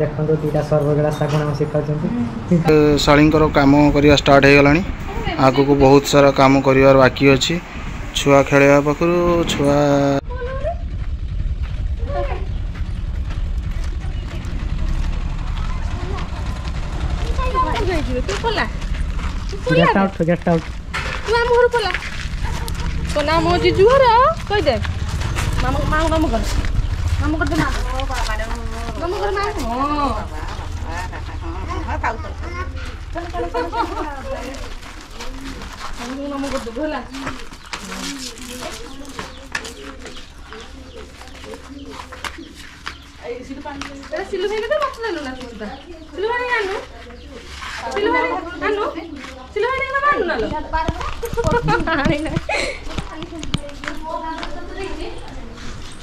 ଦେଖନ୍ତୁ ଦୁଇଟା ସର୍ବଗେଳା ଶାଗୁଣା ଶିଖାଉଛନ୍ତି ଶାଳୀଙ୍କର କାମ କରିବା ଷ୍ଟାର୍ଟ ହୋଇଗଲାଣି ଆଗକୁ ବହୁତ ସାରା କାମ କରିବାର ବାକି ଅଛି ଛୁଆ ଖେଳିବା ପାଖରୁ ଛୁଆ ଗେଟ୍ ଆଉଟ୍ ଗେଟ୍ ଆଉଟ୍ ତୁ ଆମ ଘରୁ ପଲା ତୋ ନାମ ହେଉଛି ଜୁହର କହିଦେ ମାମା ମାମା ଘର Kamu ke oh, mau kalau kadang Kamu ke rumahmu. tahu tuh. Kamu kamu ke dulu lah. సిలువైన మచ్చలను అనుకుంటా సిలువైన అన్ను సిలువైన అన్ను సిలువైన అన్నాను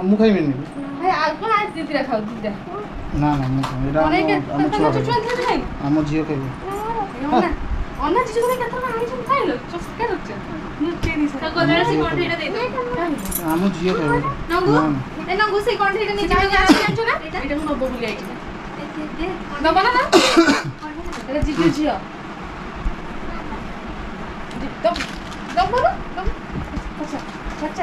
ମୁଁ ଖାଇବିନି ନା ନା ମୁଁ ଖାଇବି ଏଇଟା ଆମ ଛୁଆ ଖାଇବ ଆମ ଝିଅ ଖାଇବ ଆମ ଝିଅ ଖାଇବ ଝିଅ ଦବୁ ଦବୁ ଝିଅ ଖର୍ଚ୍ଚ ଖର୍ଚ୍ଚ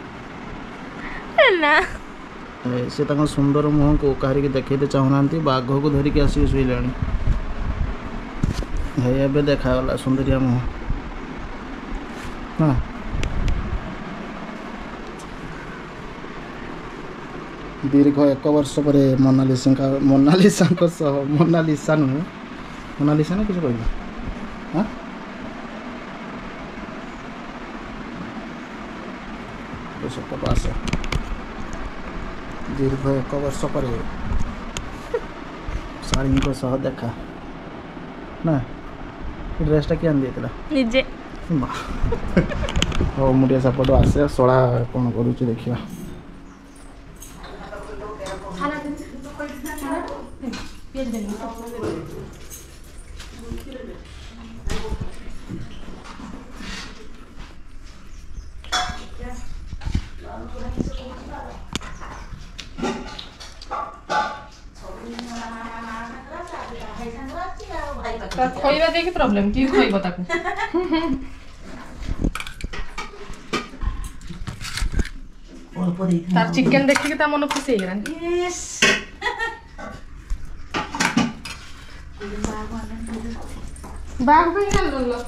ନା ସେ ତାଙ୍କ ସୁନ୍ଦର ମୁହଁକୁ କାହାରିକି ଦେଖାଇତେ ଚାହୁଁନାହାନ୍ତି ବାଘକୁ ଧରିକି ଆସିକି ଶୋଇଲେଣି ହେଇ ଏବେ ଦେଖାଗଲା ସୁନ୍ଦରିଆ ମୁହଁ ହଁ ଦୀର୍ଘ ଏକ ବର୍ଷ ପରେ ମୋନାଲିସାଙ୍କ ମୋନାଲିସାଙ୍କ ସହ ମୋନାଲିସା ନୁହେଁ ମୋନାଲିସା ନା କିଛି କହିବି ହଁ ସତ ଆସ ଦୀର୍ଘ ଏକ ବର୍ଷ ପରେ ଶାଳୀଙ୍କ ସହ ଦେଖା ନା ଡ୍ରେସ୍ଟା କିଏ ଆଣି ଦେଇଥିଲା ନିଜେ ହଉ ମୁଁ ଟିକେ ସେପଟୁ ଆସେ ଶଳା କ'ଣ କରୁଛି ଦେଖିବା ଖୋଇବା ଦେଇକି ପ୍ରୋବ୍ଲେମ୍ କି ଖୋଇବ ତାକୁ ତାର ଚିକେନ୍ ଦେଖିକି ତା ମନ ଖୁସି ହେଇଗଲାଣି ବାଘ ପାଇଁ କାଲ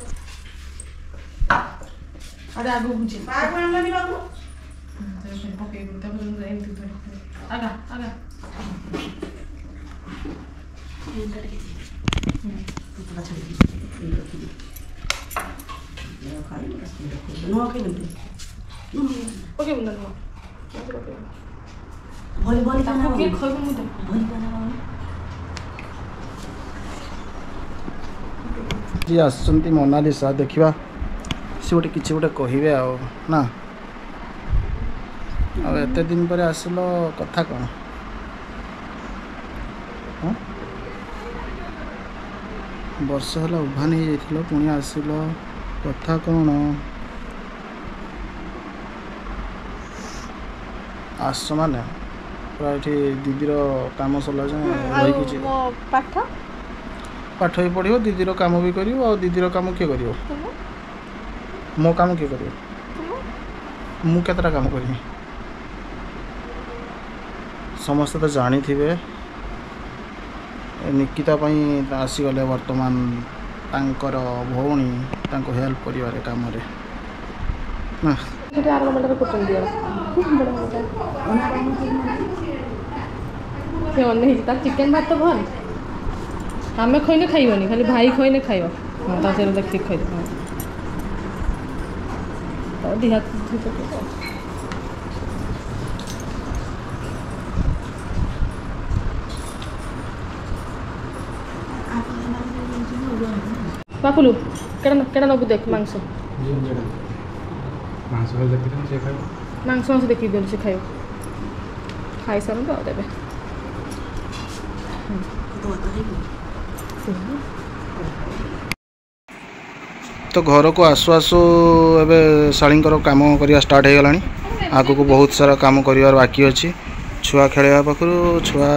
ଆରେ ଆଗ ବୁଝେ ବାଘ ଆଣିଲନି ବାବୁ ପକେଇବୁ ତାପରେ ଏମିତି ଆଗା ଆଗା ओके बंदा नुआ भोलि देखा सी गोटे किसी गोटे कहबे आते दिन पर आसल कथा कौन ବର୍ଷେ ହେଲା ଉଭାନ ହେଇଯାଇଥିଲ ପୁଣି ଆସିଲ କଥା କ'ଣ ଆସ ମାନେ ପୁରା ଏଠି ଦିଦିର କାମ ସରିଲା ଯାଏଁ ରହିକି ଯିବ ପାଠ ପାଠ ବି ପଢ଼ିବ ଦିଦିର କାମ ବି କରିବ ଆଉ ଦିଦିର କାମ କିଏ କରିବ ମୋ କାମ କିଏ କରିବ ମୁଁ କେତେଟା କାମ କରିବି ସମସ୍ତେ ତ ଜାଣିଥିବେ ନିକିତା ପାଇଁ ଆସିଗଲେ ବର୍ତ୍ତମାନ ତାଙ୍କର ଭଉଣୀ ତାଙ୍କୁ ହେଲ୍ପ କରିବାରେ କାମରେ ନା ସେ ଅନେଇଛି ତାର ଚିକେନ୍ ଭାତ ଭଲ ଆମେ ଖୋଇଲେ ଖାଇବନି ଖାଲି ଭାଇ ଖୋଇଲେ ଖାଇବ ହଁ ତା ସେରୁ ଦେଖିକି ଖୋଇଦେବ ଦିହାତି বাপুলু কেন কেন নবু দেখ মাংস মাংস মাংস মাংস দেখি দেবো সে খাইব খাই সারন্তু আও দেবে তো ঘরকু আসু আসু এবে শাড়ীঙ্কর কাম করা স্টার্ট হয়ে গলানি ଆଗକୁ ବହୁତ ସାରା କାମ କରିବାର ବାକି ଅଛି ଛୁଆ ଖେଳିବା ପାଖରୁ ଛୁଆ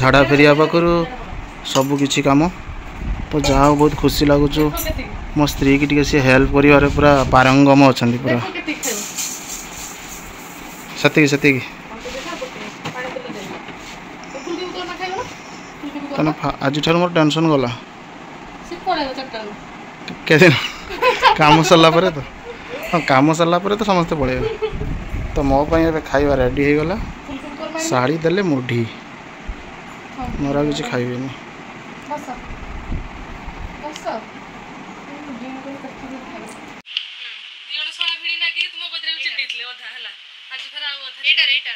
ଝାଡ଼ା ଫେରିବା ପାଖରୁ সবু কিছু କାମ तो जाओ बहुत खुशी लगुच मो स्त्री की टी सी हेल्प करा पारंगम अच्छा पूरा सती आज मोर टेंशन गला कम सर तो हाँ कम सरला तो समस्त पल तो मोपाई खाइबा रेडी गला साड़ी मुढ़ी मोर कि खाइबे ना ଦିଅଣ ଭିଡ଼ି ନାଗିକି ତୁମ ପଦରେ ଚିଟିଥିଲେ ଅଧା ହେଲା ଆଜି ଥରେ ଆଉ ଅଧା ଏଇଟା ଏଇଟା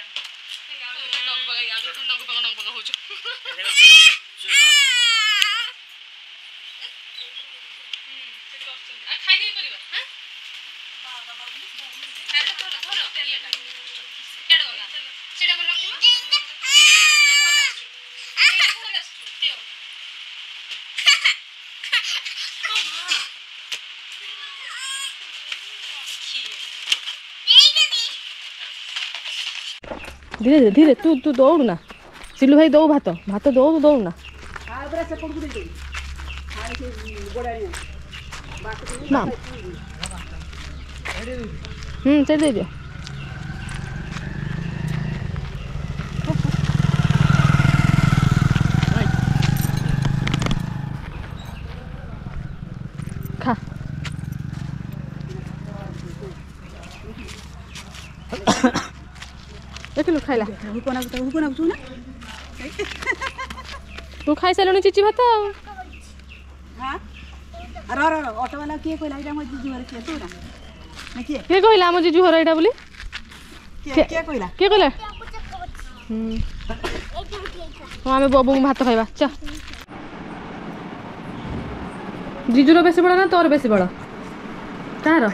ଖାଇଦେଇ ପାରିବା ହଁ ଧର ଧର ତେଲଟା ধীরে ধীরে তু তু দৌড় না সিলু ভাই দৌ ভাত ভাত দৌড় দৌড় না হুম ছেড়ে দিয়ে দিও ଖାଇଲା ତୁ ଖାଇସାରିଲୁଣି ଚିଚି ଭାତ ଆଉ କିଏ କହିଲା ଆମ ଜିଜୁ ଘର ଏଇଟା ବୋଲି କିଏ କହିଲା ହଁ ଆମେ ବବୁଙ୍କୁ ଭାତ ଖାଇବା ଚ ଜିଜୁର ବେଶୀ ବଡ଼ ନା ତୋର ବେଶୀ ବଡ଼ କାହାର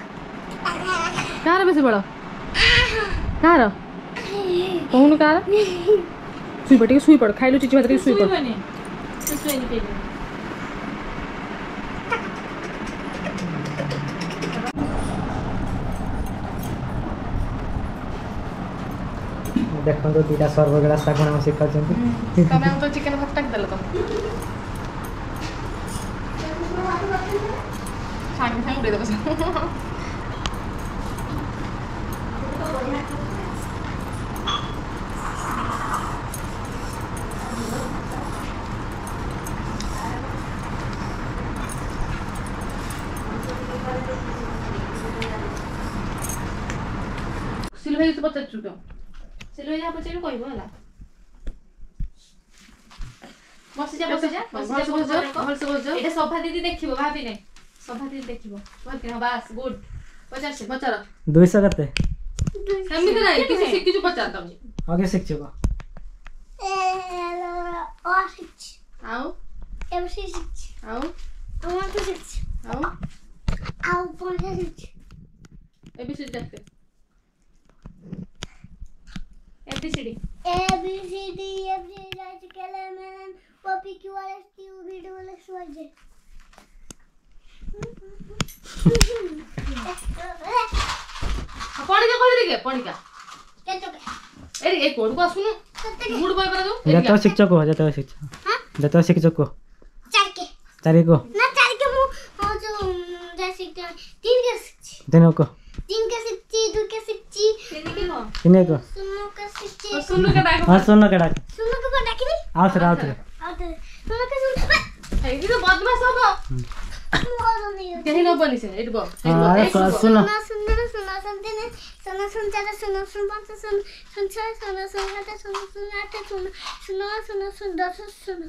କାହାର ବେଶୀ ବଡ଼ କାହାର कौन का सुई पड़ेगी सुई पड़ खाई लो चीची भात सुई पड़ ଦେଖନ୍ତୁ ଦୁଇଟା ସର୍ବଗଳା ଶାଗୁଣ ମିଶି ଖାଉଛନ୍ତି ତମେ ଆମ ଚିକେନ ଭାତ ଟାକି ଦେଲ ତ ସାଙ୍ଗେ ସାଙ୍ଗେ ଉଡ଼େଇ ଦେବ 질문해 수밖에 주죠. 질문해 하고 질거 이거나. বসে যা বসে যা বসে যা বসে যা বসে যা এটা সোফা দিদি দেখিব ভাবি নে সোফা দিদি দেখিব বলতে হ্যাঁ বাস গুড পচারছে পচার 200 কত আমি তো নাই কিছু শিখ কিছু পচারতাম আগে শিখছো বা ও শিখছি আও এবার শিখছি আও আমার তো শিখছি আও আও পড়ে শিখছি এবার শিখতে ABCD. ABCD, FG, Logical, MN, Poppy, QRS, TUV, double X, YJ. ପଣିକା କହିଲି କି ପଣିକା ଏ ଏ କୋଡ଼କୁ ଆସୁନୁ ଗୁଡ଼ ବୟ ପରା ଯୋଉ ଯେତେକ ଶିଖିଛ କୁହ ଯେତେକ ଶିଖିଛ ଯେତେକ ଶିଖିଛ କୁହ ଚାରି କୁହ ନା ଚାରି କେ ମୁଁ ଯୋଉ ଯା ଶିଖିଛି ତିନି କେ ଶିଖିଛି ତିନି କୁହ ତିନି କେ ଶିଖିଛି ଦୁଇ କେ ଶିଖିଛି ତିନି କେ କୁହ ତିନି କୁହ सुन्नुको डाक अँ सुन्नुको डाक सुन्नुको डाक नि सुन सुन्न सुन बन्छ सुन सुन सुन सुन सुन শোনো শোনো শোনো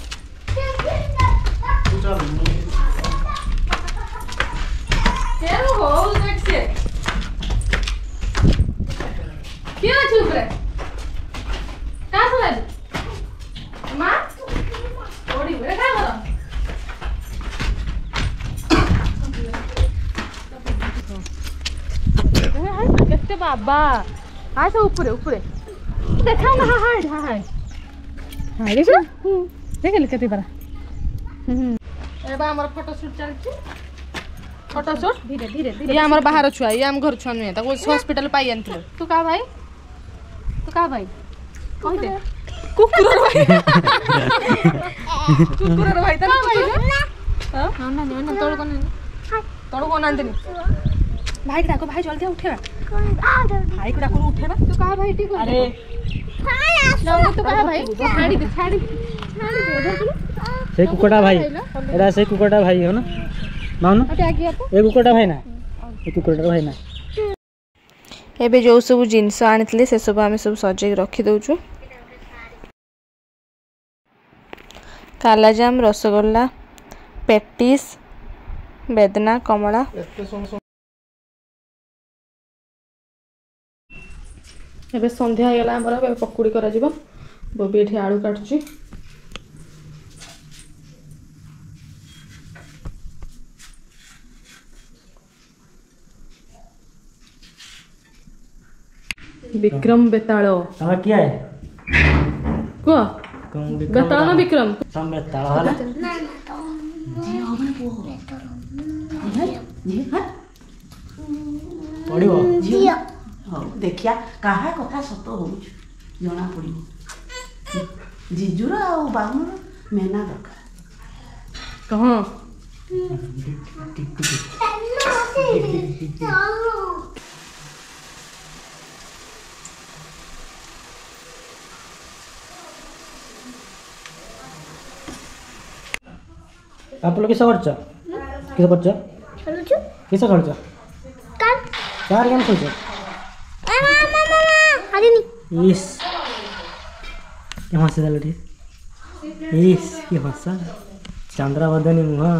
বাবা আচ্ছা উপরে উপরে দেখাও না হাই হাই হাই দেখো হুম দেখে লিখতে পারা হুম এবার আমার ফটো শুট চলছে ফটো শুট ধীরে ধীরে ধীরে ये আমার বাহার ছুয়া ये हम घर ছুয়া নুয়ে তাকো হসপিটাল পাই আনছিল তু কা ভাই তু কা ভাই কই দে কুকুরর ভাই কুকুরর ভাই তা না ভাই হ্যাঁ? না না না না তোড় কোন তোড় কোন আনতে নি भाई डाको भाई जल्दी उठे आ भाई डाको उठे ना तू तो कहां भाई ठीक अरे हाँ, तो भाई आ ना तू कहां भाई छाड़ी दे छाड़ी दे हाँ। से कुकड़ा भाई एड़ा से कुकड़ा भाई हो ना ना ना ए कुकड़ा भाई ना ए कुकड़ा भाई ना एबे जो सब जिनस आनी से सब आम सब सजे रखिदु कालाजाम रसगोल्ला पेटिस बेदना कमला ଏବେ ସନ୍ଧ୍ୟା ହେଇଗଲା ଆମର ଏବେ ପକୁଡ଼ି କରାଯିବ ବୋବି ଏଠି विक्रम बेताल किया है ना विक्रम सम ना जी जी हां देखिया कह कथा सत हो जना पड़ जीजूर आमर मेना दरकार कह आप लोग किसा करछ किसा करछ किसा करछ कार कार गेम खेलछ इस यहाँ हम्म चल रही इस की हसा चंद्रा बदनी नुआ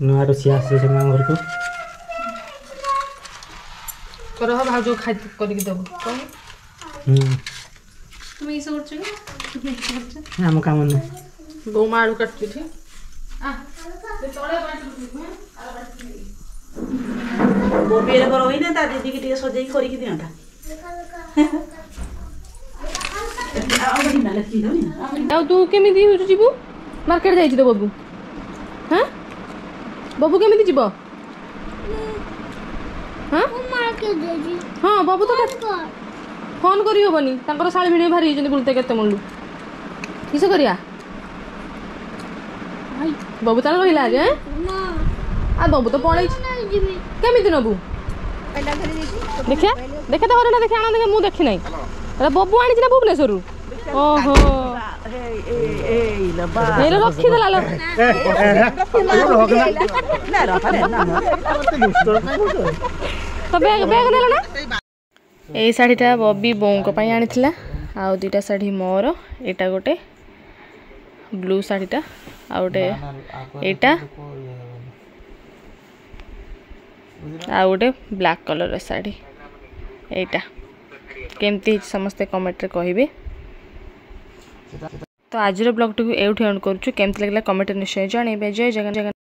घर को करो भाजो खाइ तो कर के देबो को हम हम्म। तुम ये सोच रहे हम काम नहीं गो मारू कट के आ तोड़े बाटू ଗୋଟିଏରେ କର ହୋଇନେ ତା ଦିଦିକି ଟିକେ ସଜେଇ କରିକି ଦିଅନ୍ତା ଆଉ ତୁ କେମିତି ଯିବୁ ମାର୍କେଟ ଯାଇଛି ତୋ ବବୁ ହଁ ବବୁ କେମିତି ଯିବ ହଁ ବବୁ ତ ଫୋନ୍ କରିହେବନି ତାଙ୍କର ଶାଳୀ ଭିଡ଼ି ବାହାରି ହେଇଛନ୍ତି ବୁଲତେ କେତେ ମୂଳରୁ କିସ କରିବା ବବୁ ତାହେଲେ ରହିଲା ଆଜ୍ଞା આ બાબુ તો પણઈ કેમિતિ નબુ દેખ્યા દેખે તો હરણા દેખે આણા દેખે હું દેખી નહીં એટલે બબુ આણીଛି ના ભુવનેશ્વરରୁ ઓહો ଏଇଟା ରଖିଦେଲା ଲୋ ତ ବ୍ୟାଗ୍ ବ୍ୟାଗ୍ ନେଲ ନା ଏଇ ଶାଢ଼ୀଟା ବବି ବୋଉଙ୍କ ପାଇଁ ଆଣିଥିଲା ଆଉ ଦୁଇଟା ଶାଢ଼ୀ ମୋର ଏଇଟା ଗୋଟେ ବ୍ଲୁ ଶାଢ଼ୀଟା ଆଉ ଗୋଟେ ଏଇଟା ଆଉ ଗୋଟେ ବ୍ଲାକ୍ କଲର୍ର ଶାଢ଼ୀ ଏଇଟା କେମିତି ହେଇଛି ସମସ୍ତେ କମେଣ୍ଟରେ କହିବେ ତ ଆଜିର ବ୍ଲଗ୍ଟିକୁ ଏଇଠି ଏଣ୍ଡ କରୁଛୁ କେମିତି ଲାଗିଲା କମେଣ୍ଟରେ ନିଶ୍ଚୟ ଜଣାଇବେ ଜୟ ଜଗନ୍ନାଥ